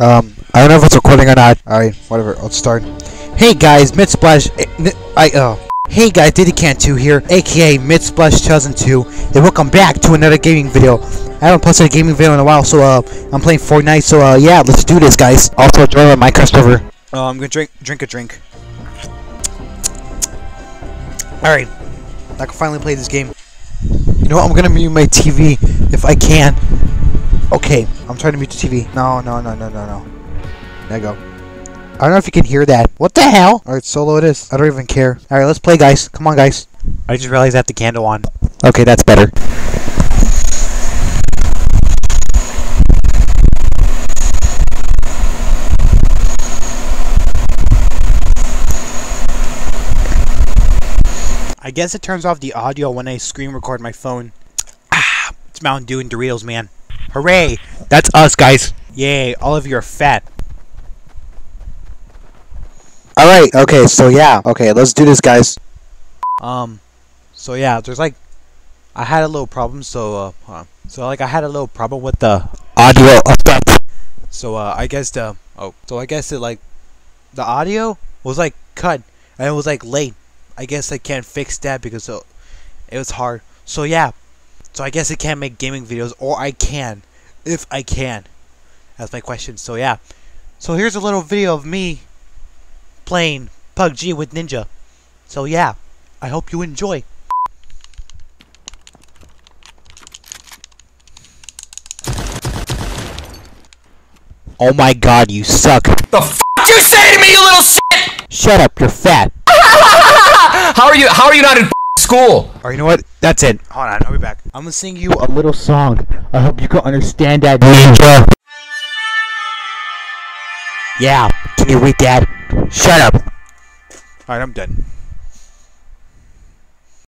Um, I don't know if it's recording or not. Alright, whatever, let's start. Hey guys, Midsplash. eh, I, uh. Hey guys, Diddy Can 2 here, aka Midsplash 2002, and welcome back to another gaming video. I haven't posted a gaming video in a while, so, uh, I'm playing Fortnite, so, uh, yeah, let's do this, guys. Also, join my Minecraft server. Oh, I'm gonna drink, drink a drink. Alright, I can finally play this game. You know what, I'm gonna mute my TV, if I can. Okay, I'm trying to mute the TV. No, no, no, no, no, no. There you go. I don't know if you can hear that. What the hell? Alright, solo it is. I don't even care. Alright, let's play, guys. Come on, guys. I just realized I have the candle on. Okay, that's better. I guess it turns off the audio when I screen record my phone. Ah, it's Mountain Dew and Doritos, man. Hooray! That's us, guys. Yay, all of you are fat. Alright, okay, so yeah. Okay, let's do this, guys. Um, so yeah, there's like, I had a little problem, so, uh, hold on. So, like, I had a little problem with the audio effect. So, uh, I guess the, oh, so I guess it, like, the audio was, like, cut, and it was, like, late. I guess I can't fix that because uh, it was hard. So, yeah. So, I guess I can't make gaming videos, or I can, if I can. That's my question. So, yeah. So, here's a little video of me playing PUBG with Ninja. So yeah, I hope you enjoy. Oh my god, you suck. The f you say to me, you little shit! Shut up, you're fat. How are you? How are you not in f- school? Alright, you know what? That's it. Hold on, I'll be back. I'm gonna sing you a little song. I hope you can understand that, Ninja. Yeah, can you read that? Shut up. Alright, I'm done.